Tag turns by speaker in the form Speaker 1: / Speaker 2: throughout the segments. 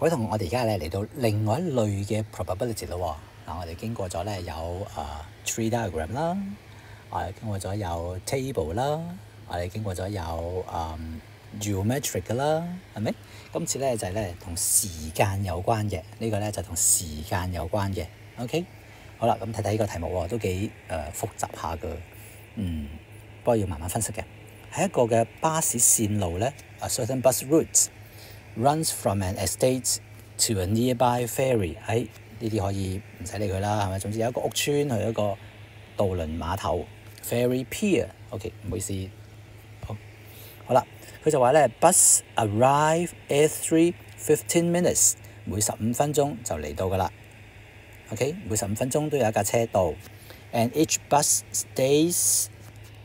Speaker 1: 各位同，我哋而家咧嚟到另外一類嘅 probability 咯喎。嗱，我哋經過咗咧有誒 tree diagram 啦，我哋經過咗有 table 啦，我哋經過咗有誒 geometric 噶啦，係咪？今次咧就係咧同時間有關嘅，呢個咧就同時間有關嘅。OK，好啦，咁睇睇呢個題目喎，都幾誒複雜下嘅，嗯，不過要慢慢分析嘅。係一個嘅巴士線路咧，a certain bus route runs from an estate to a nearby ferry。喺呢啲可以唔使理佢啦，系咪？总之有一个屋村去一个渡轮码头 ferry pier。OK，唔好意思，好，好啦，佢就话咧，bus arrive every fifteen minutes，每十五分钟就嚟到噶啦。OK，每十五分钟都有一架车到，and each bus stays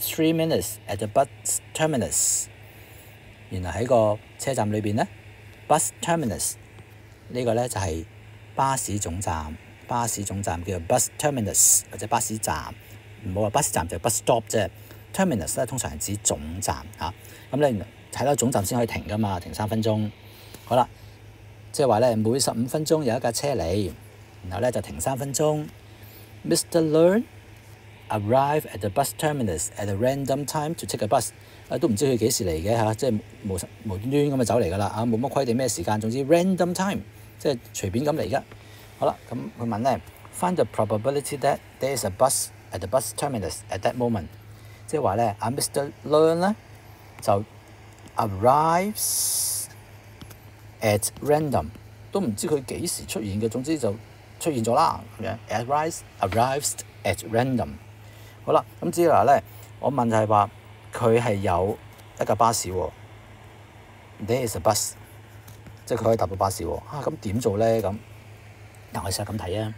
Speaker 1: three minutes at the bus terminus。原来喺个车站里边咧 ，bus terminus 呢個咧就係巴士總站，巴士總站叫做 bus terminus 或者巴士站，唔好話巴士站就 bus stop 啫。terminus 咧通常係指總站嚇，咁你睇到總站先可以停噶嘛，停三分鐘。好啦，即係話咧每十五分鐘有一架車嚟，然後咧就停三分鐘。Mr. Learn arrive at the bus terminus at a random time to take a bus。啊，都唔知佢幾時嚟嘅嚇，即係無無端端咁就走嚟噶啦，啊冇乜規定咩時間，總之 random time，即係隨便咁嚟噶。好啦，咁佢問咧，find the probability that there is a bus at the bus terminus at that moment。即係話咧，阿 Mr. Learn 咧就 arrives at random，都唔知佢幾時出現嘅，總之就出現咗啦咁樣。arrives arrives at random。好啦，咁之後咧，我問就係話。佢係有一架巴士喎，There is a bus，即係佢可以搭到巴士喎。啊，咁點做咧？咁，嗱，我試下咁睇啊。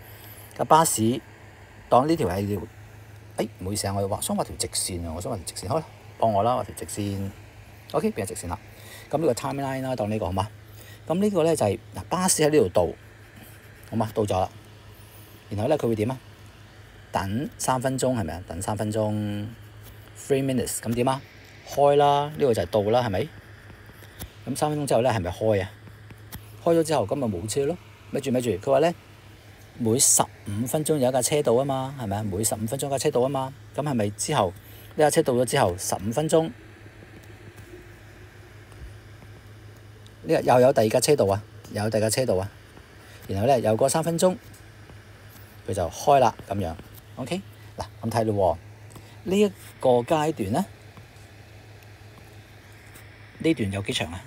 Speaker 1: 架巴士當呢條係條，誒唔好意思啊，我畫想畫條直線啊，我想畫條直線，好啦，幫我啦，畫條直線。OK，變咗直線啦。咁呢個 timeline 啦，當呢個好嘛？咁呢個咧就係嗱，巴士喺呢度到，好嘛？到咗啦。然後咧，佢會點啊？等三分鐘係咪啊？等三分鐘。Three minutes，咁點啊？開啦，呢個就係到啦，係咪？咁三分鐘之後咧，係咪開啊？開咗之後，咁咪冇車咯。咪住咪住，佢話咧，每十五分鐘有一架車到啊嘛，係咪啊？每十五分鐘架車到啊嘛，咁係咪之後呢架車到咗之後十五分鐘，呢又有第二架車到啊？又有第二架車到啊？然後咧又過三分鐘，佢就開啦咁樣。OK，嗱咁睇咯喎。呢一個階段咧，呢段有幾長啊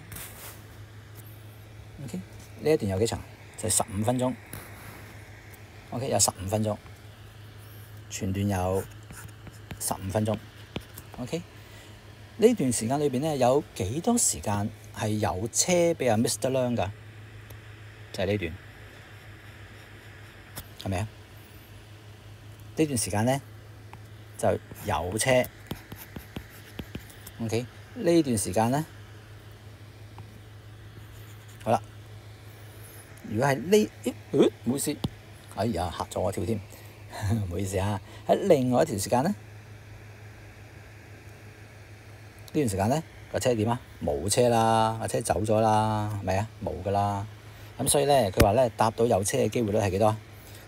Speaker 1: ？OK，呢一段有幾長？就十五分鐘。OK，有十五分鐘，全段有十五分鐘。OK，呢段時間裏邊咧，有幾多時間係有車俾阿 Mr. Learn 㗎？就係呢段，係咪啊？呢段時間咧？就有車，OK 呢段時間咧，好啦。如果係呢，咦？唔好意思，哎呀嚇咗我跳添，唔好意思啊。喺另外一段時間咧，呢段時間咧個車點啊？冇車啦，個車走咗啦，係咪啊？冇噶啦。咁所以咧，佢話咧搭到有車嘅機會率係幾多？